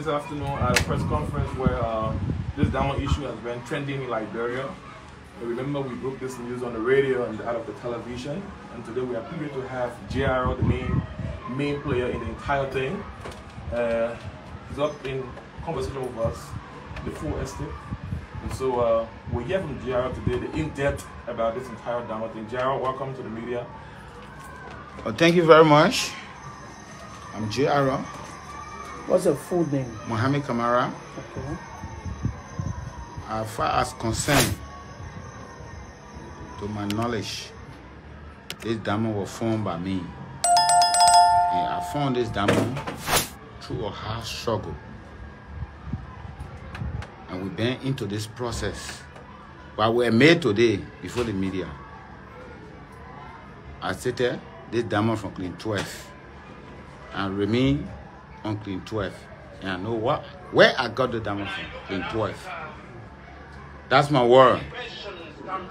this afternoon at a press conference where uh, this diamond issue has been trending in Liberia. Remember, we broke this news on the radio and out of the television. And today we are privileged to have JR, the main main player in the entire thing. Uh, he's up in conversation with us, the full estate. And so uh, we hear from JR today, the in-depth about this entire diamond thing. JR, welcome to the media. Well, thank you very much. I'm JR. What's your full name? Mohammed Kamara. Okay. As far as concerned, to my knowledge, this diamond was formed by me. And I found this diamond through a hard struggle. And we've been into this process. But we're made today before the media. I stated this diamond from Clean 12 and remain on Clean 12. And I know what where I got the diamond from, Clean 12. That's my word.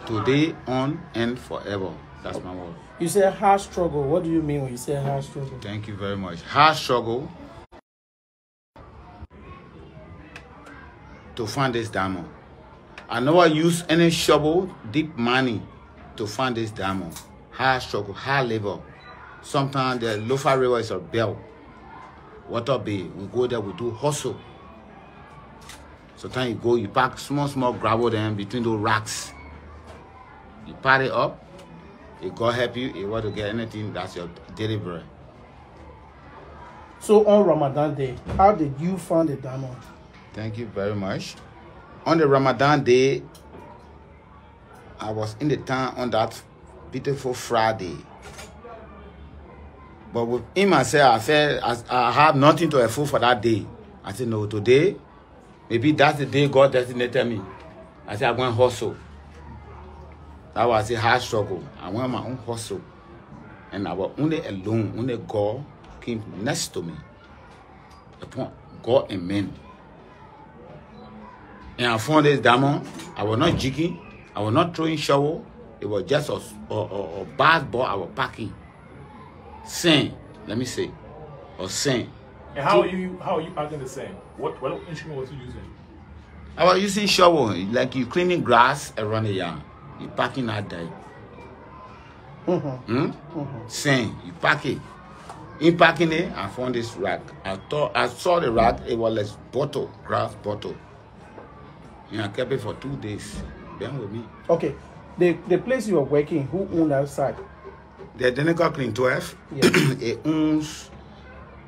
Today on and forever. That's my word. You say hard struggle. What do you mean when you say hard struggle? Thank you very much. Hard struggle to find this diamond. I never use any shovel, deep money to find this diamond. Hard struggle, hard labor. Sometimes the Lofa River is a belt. Water Bay, we go there, we do hustle. Sometimes you go, you pack small, small gravel then between those racks. You pat it up, if God help you, you want to get anything, that's your bread. So on Ramadan day, how did you find the diamond? Thank you very much. On the Ramadan day, I was in the town on that beautiful Friday. But within myself, I felt I, I have nothing to afford for that day. I said, no, today, maybe that's the day God designated me. I said, I'm going to hustle. That was a hard struggle. I went my own hustle. And I was only alone, only God came next to me. Upon God and men. And I found this diamond. I was not jigging. I was not throwing shovel. It was just a, a, a, a bad ball I was packing. Sand, let me see. Or sand. And how are you how are you packing the sand? What what instrument was you using? I was using shovel, like you cleaning grass around the yard. You packing that day. Mm-hmm. Hmm? Sand, you pack it. In packing it, I found this rack. I thought I saw the rack, it was like bottle, grass bottle. And I kept it for two days. Been with me. Okay. The the place you were working, who owned that The identical clean 12 Yes. owns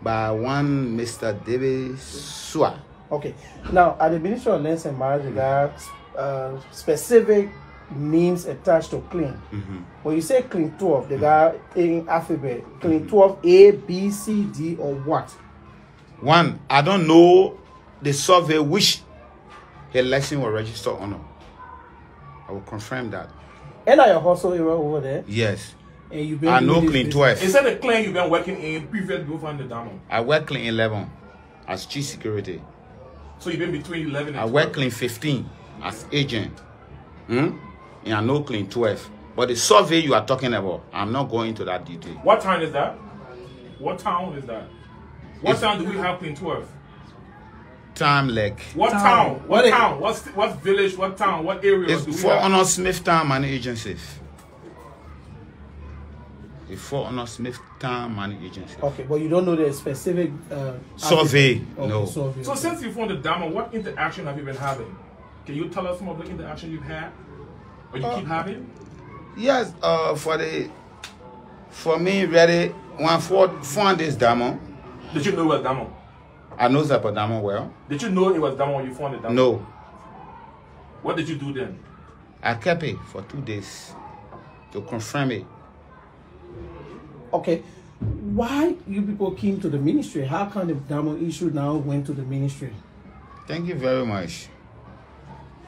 by one Mr. David Sua. Okay. Now at the Ministry of Lands and Marriage, they got uh, specific names attached to clean. Mm-hmm. When you say clean 12, they mm-hmm. got in alphabet. Clean mm-hmm. 12 A, B, C, D, or what? One, I don't know the survey which election was registered on. I will confirm that. And at your hustle over there, Yes. And you've been I know clean business. 12. Is that the clan you've been working in previous before find the diamond? I work clean 11 as chief security. So you've been between eleven and I 12. work clean 15 as agent. Hmm? And I know clean 12. But the survey you are talking about, I'm not going into that detail. What town is that? What town is that? What It's- town do we have clean 12? Time like What Town. town? What, What is- town? What's what village? What town? What area it's do we for have? Honor Smith Town Money Agency. It's for Honor Smith Town Money Agency. Okay, but you don't know the specific uh, Survey. Okay, no. survey. So since you found the diamond, what interaction have you been having? Can you tell us some of the interaction you've had, or you Uh, keep having? Yes, uh, for the for me, really, when I fought, found this diamond, Did you know it was diamond? I know that diamond well. Did you know it was diamond when you found the diamond? No, What did you do then? I kept it for two days to confirm it. Okay, why you people came to the ministry? How come the diamond issue now went to the ministry? Thank you very much.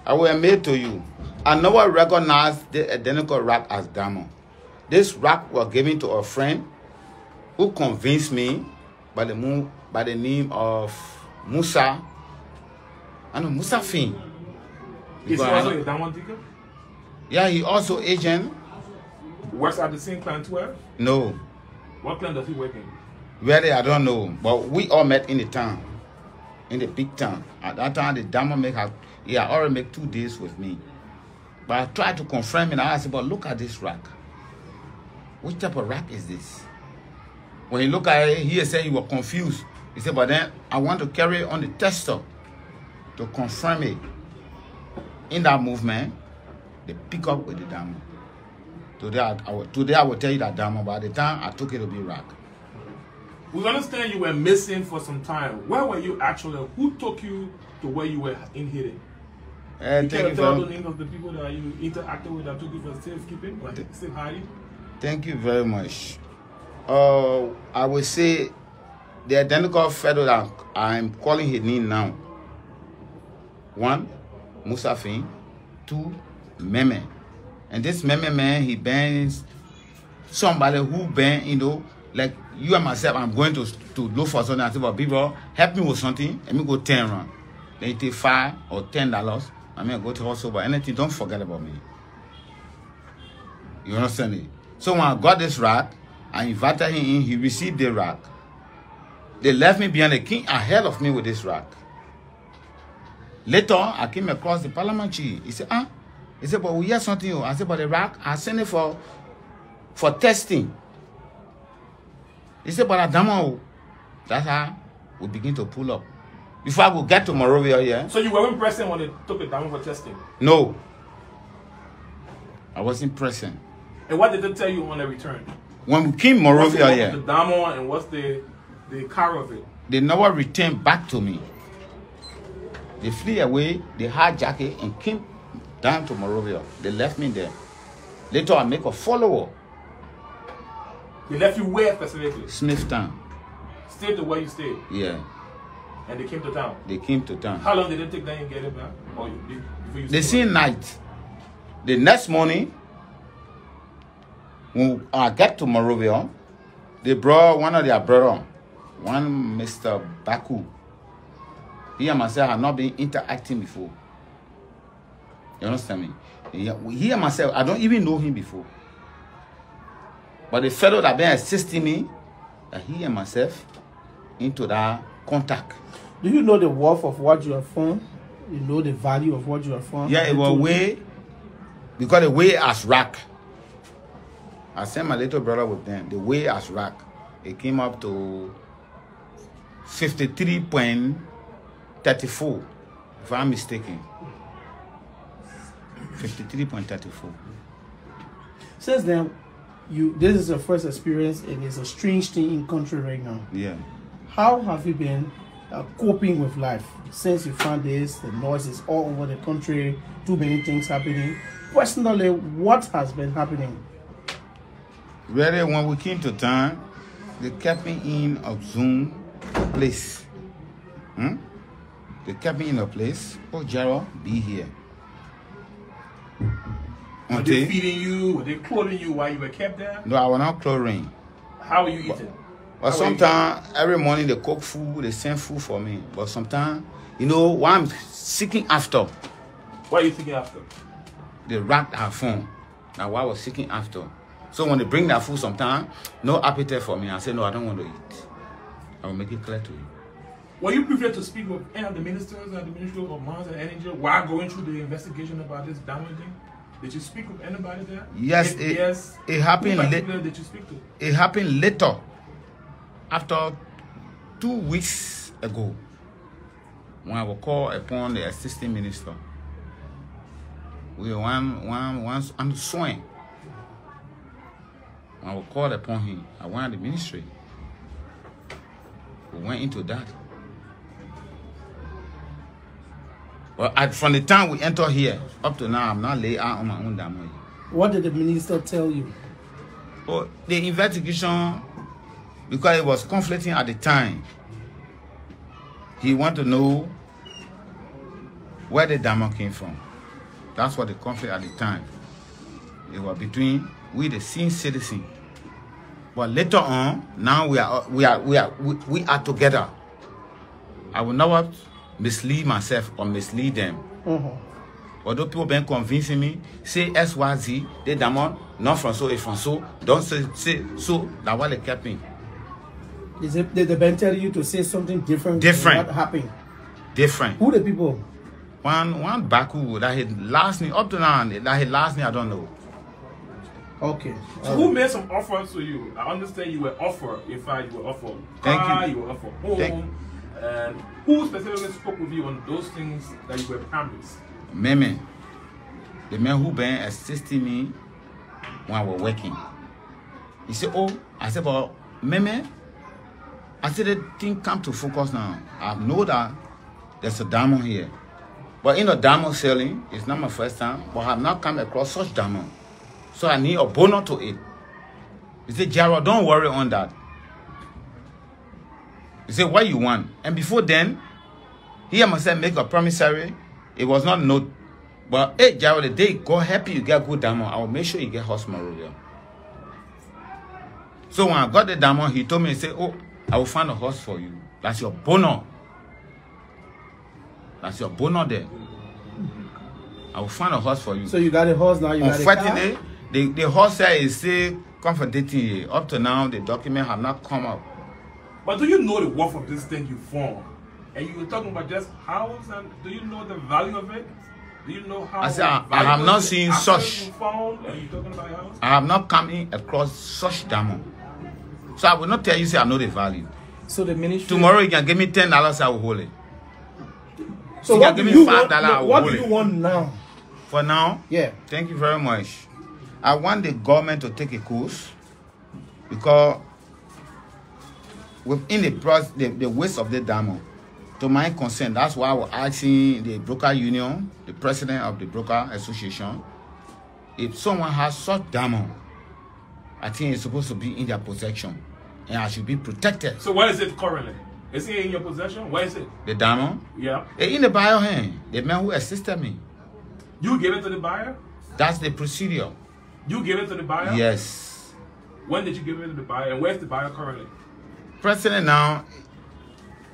I will admit to you, I never recognized the identical rock as diamond. This rock was given to a friend who convinced me by the mo- by the name of Musa. I know Musa Fin. Is he also know- a diamond digger? Yeah, he also agent. Works at the same clan 12? No, What clan does he work in? Really, I don't know. But we all met in the town, in the big town. At that time, the diamond make had, he already made two days with me. But I tried to confirm it. I said, but look at this rack. Which type of rack is this? When he looked at it, he said he was confused. He said, but then I want to carry on the tester to confirm it. In that movement, they pick up with the diamond. Today I, I will, today I will tell you that diamond, at the time I took it to be rack. We understand you were missing for some time. Where were you actually? Who took you to where you were in hidden? Uh, You thank, you tell the names of the people that you interacted with that took you for safekeeping or safe hiding. thank you very much. Uh, I will say the identical fellow that I'm calling his name now. One, Musafin. Two, Meme. And this Meme man, he bans somebody who ban, you know, like you and myself, I'm going to to look for something. I say, but people, help me with something. Let me go 10 run. Then you take five or ten dollars. I mean, go to hustle, but anything, don't forget about me. You understand it? So when I got this rack, I invited him in, he received the rack. They left me behind the king ahead of me with this rack. Later, I came across the parliament chief. He said, ah, he said, but we hear something. oh." I said, but the rack, I sent it for for testing. He said, but Adamo, that's how we begin to pull up. Before I could get to Morovia here, So you weren't present when they took it down for testing. no. I wasn't present. And what did they tell you on the return? When we came Morovia here, was the damo and what's the the car of it? they never returned back to me. They flew away, they hijacked it and came down to Monrovia. They left me there. Later, I make a follower, They left you where specifically? Smithtown. Stayed to where you stayed, Yeah, and they came to town. they came to town. How long did it take them to get it back? Or you, before you The stayed? night, the next morning, when I get to Monrovia, they brought one of their brother, one Mr. Baku. He and myself had not been interacting before. You understand me? He and myself, I don't even know him before. But the fellow that been assisting me, he and myself into that contact. Do you know the worth of what you have found? You know the value of what you have found? Yeah, it was way because the way as rack. I sent my little brother with them. The way as rack, it came up to fifty-three point thirty-four, if I'm mistaken. Fifty-three point thirty-four. Since then, you this is your first experience, and it's a strange thing in country right now. Yeah. How have you been uh, coping with life since you found this? The noise is all over the country. Too many things happening. Personally, what has been happening? Really, when we came to town, they kept me in a Zoom place. Hmm? They kept me in a place. Oh, Gerald, be here. Were Until- they feeding you? Were they clothing you while you were kept there? No, I was not clothing. How were you eating? But sometimes every morning they cook food, they send food for me. But sometimes, you know, what I'm seeking after. What are you seeking after? they wrapped our phone. Now what I was seeking after. So when they bring that food sometimes, no appetite for me. I say, no, I don't want to eat. I will make it clear to you. Were you prepared to speak with any of the ministers at the Ministry of Mines and Energy while going through the investigation about this damage thing? Did you speak with anybody there? Yes, If it- yes. it happened Who late- particular did you speak to? It happened later, after two weeks ago, when I was called upon the assistant minister. We one, one, one, I'm sworn. When I was called upon him, I went to the ministry. We went into that. But at, from the time we entered here up to now, I'm not laid out on my own damn way. What did the minister tell you? But the investigation, because it was conflicting at the time, he wanted to know where the diamond came from. That's what the conflict at the time. It was between we the same citizen. But later on, now we are we are we are we, we are together. I will never mislead myself or mislead them. Mhm. Although people been convincing me, say XYZ, they diamond, not from so, it's from so. Don't say, say so, that what they kept me. Is it did the band tell you to say something different? Different. What happened? Different. Who the people? One one Baku that his last name up to now and that his last name I don't know. Okay. So who made some offers to you? I understand you were offered. In fact, you were offered Thank car, you. you were offered home. Thank- and who specifically spoke with you on those things that you were promised? Meme, the man who been assisting me when I was working. He said, Oh, I said, but Meme, I said the thing come to focus now. I know that there's a diamond here. But in the diamond selling, it's not my first time, but I have not come across such diamond. So I need a bonus to it. He said, Gerald, don't worry on that. He said, what you want? And before then, he must say make a promissory. It was not note. But hey, Gerald, the day God help you get good diamond, I will make sure you get horse Morovia. So when I got the diamond, he told me, he said, Oh, I will find a horse for you. That's your bono. That's your bono there. I will find a horse for you. So you got a horse now. You got a car. The, the horse here is still confidential. Up to now, the document have not come out. But do you know the worth of this thing you formed? And you were talking about just house, and do you know the value of it? Do you know how? I said, I- I have not the seen such. You found, and you talking about your house? I have not come in across such diamond. So I will not tell you, say I know the value. So the ministry. Tomorrow you can give me ten dollars, I will hold it. So You what can do give me you five want? dollar, I no, will what do you want now? For now, Yeah. thank you very much. I want the government to take a course because within the process, the, the waste of the diamond, to my concern, that's why I was asking the broker union, the president of the broker association, if someone has such diamond, I think it's supposed to be in their possession and I should be protected. So where is it currently? Is it in your possession? Where is it? The diamond, Yeah. eh, in the buyer hand, the man who assisted me. You gave it to the buyer. That's the procedure. You gave it to the buyer. Yes. When did you give it to the buyer? And where's the buyer currently? President now,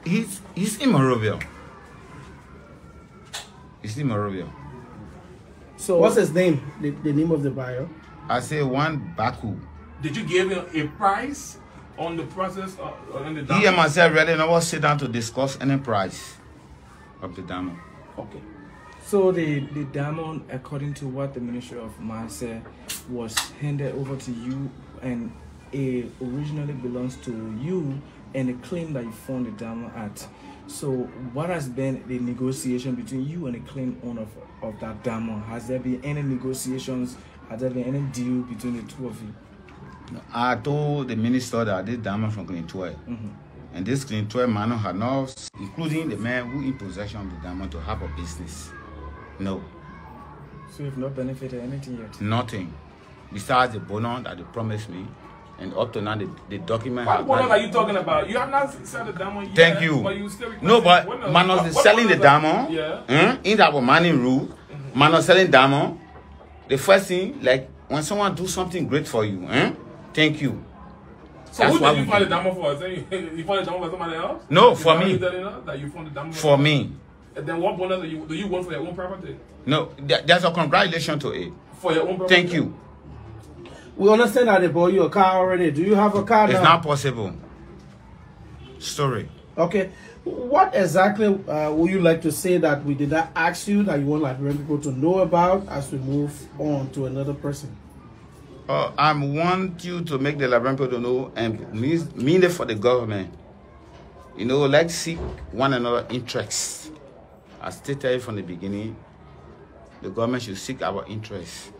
he's he's in Monrovia. He's in Monrovia. So What's his name? The, the name of the buyer. I say one Baku. Did you give him a price on the process of, on the diamond? He and myself really never sit down to discuss any price of the diamond. Okay. So the, the diamond, according to what the Ministry of Mines said, was handed over to you and it originally belongs to you and the claim that you found the diamond at. So what has been the negotiation between you and the claim owner of, of that diamond? Has there been any negotiations? Has there been any deal between the two of you? I told the minister that this diamond from Clean 12. Mm-hmm. And this Clean 12 man had not, including the man who in possession of the diamond, to have a business. No, So you've not benefited anything yet. nothing. Besides the bonus that they promised me. And up to now, the, the document What are you talking about? You have not said the diamond yet. Thank you. But you still No, but man What- was selling the diamond. Yeah. hmm, in our mining rule, man was selling diamond. The first thing, like when someone do something great for you, eh? thank you. So That's who did you find the diamond for? You, found the diamond for somebody else? No, Is for me. you telling us, That you found the diamond For me, And then what bonus do you, do you want for your own property? no, there- there's a congratulation to it. For your own property? Thank you. We understand that they bought you a car already. Do you have a car It's now? not possible. Story. Okay. What exactly uh, would you like to say that we did not ask you that you want Liberian people to know about as we move on to another person? Uh, I want you to make the Liberian people to know and mean, mean it for the government. You know, let's seek one another interests. I stated from the beginning, the government should seek our interests.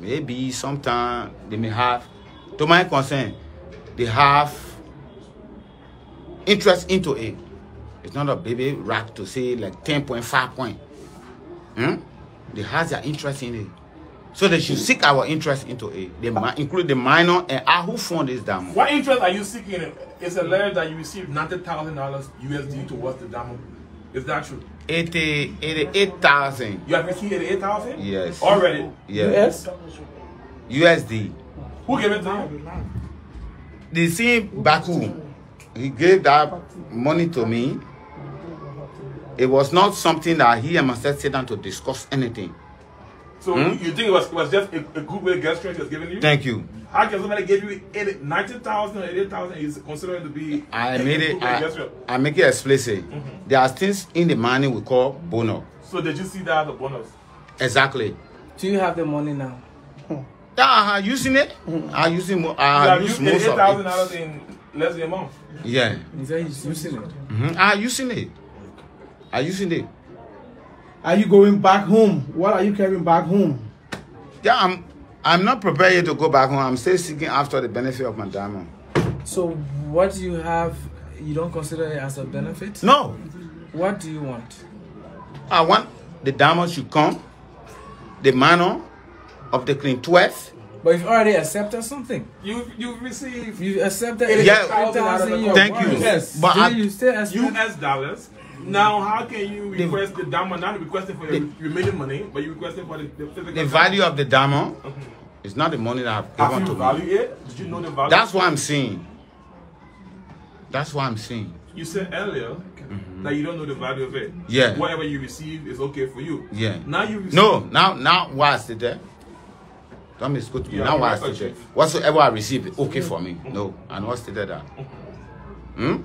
Maybe sometime they may have, to my concern, they have interest into it. It's not a baby rack to say like 10.5 point. Hmm? They have their interest in it. So they should seek our interest into it. They include the minor and who fund this diamond. What interest are you seeking? It's a letter that you received ninety thousand dollars USD towards the diamond. Is that true? 80, 88,000 You have received eighty-eight thousand? Yes. Already. yeah. Yes? USD. Who gave it to you? The same Baku, he gave that money to me. It was not something that he and myself sit down to discuss anything. So Hmm? you, you think it was, it was just a, a good way to get straight he was giving you? Thank you. How can somebody give you 80 90,000 or 80,000 is considered to be I a made it. way I, get? I make it explicit. There are things in the money we call bonus. So did you see that as a bonus? Exactly. Do you have the money now? Yeah, I'm using it. I'm using. mo- You I have used most of $88,000 in less than a month. Yeah. He said he's using it. hmm I'm using it. I'm using it. Are you going back home? What are you carrying back home? Yeah, I'm. I'm not prepared yet to go back home. I'm still seeking after the benefit of my diamond. So what do you have? You don't consider it as a benefit? No, What do you want? I want the diamond should come. The manner of the clean 12. But you've already accepted something. You you received You accepted It is Yeah. 80,000 out of the your Thank you. Yes. But Do I- you still expect US dollars. Now, how can you request the diamond? Not requesting for your remaining money, but you requesting for the, the physical the value of the diamond mm-hmm. is not the money that I've given you to me. value it? Did you know the value? That's what I'm saying. That's what I'm saying. you said earlier mm-hmm. that you don't know the value of it. Yeah. Whatever you receive is okay for you. Yeah. Now you receive. No, now now why I sit there? Don't misquote me. Yeah, now why I there? Whatsoever I receive is okay for me. Mm-hmm. No, I not stated that. Hmm?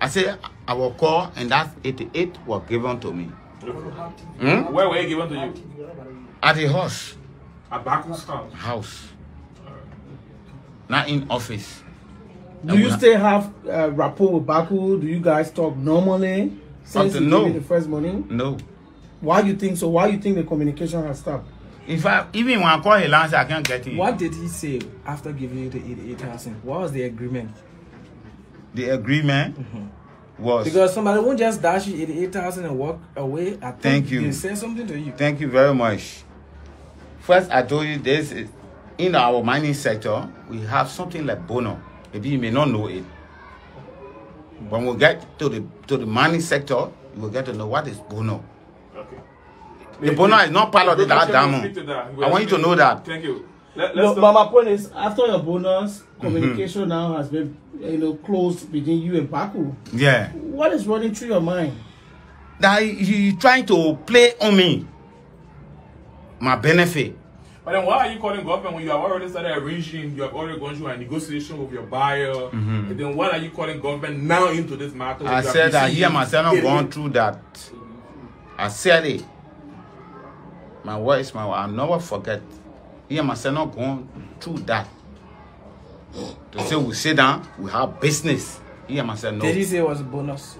I say I will call and that 88 was given to me. Hmm? Where were they given to you? At a house. At Baku's house. House. Not in office. Do you still have uh, rapport with Baku? Do you guys talk normally since you no. gave the first morning? No. Why you think so? Why you think the communication has stopped? In fact, even when I call a lance, I can't get it. What did he say after giving you the 88,000? What was the agreement? The agreement was. Because somebody won't just dash you 88,000 and walk away. I think Thank you. They say something to you. Thank you very much. First, I told you this is in our mining sector, we have something like bono. Maybe you may not know it. When we get to the to the mining sector, you will get to know what is bono. Okay. The bono is not part of the that diamond. I want you to know that. Thank you. Let, No, let's but my point is, after your bonus, communication now has been, you know, closed between you and Baku. Yeah. What is running through your mind? That he, he trying to play on me. My benefit. But then why are you calling government when you have already started arranging, you have already gone through a negotiation with your buyer, and then why are you calling government now into this matter? Mm-hmm. I when you have said that received here myself not it? gone through that. I said it. My words, my I'll never forget. Here myself not gone through that. To say we sit down, we have business. Here myself no. Did he say it was a bonus?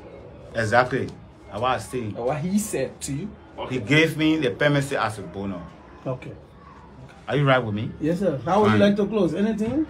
Exactly. I was saying. Or what he said to you? He gave me the permit as a bonus. Okay. Are you right with me? Yes, sir. How would Fine. you like to close? Anything?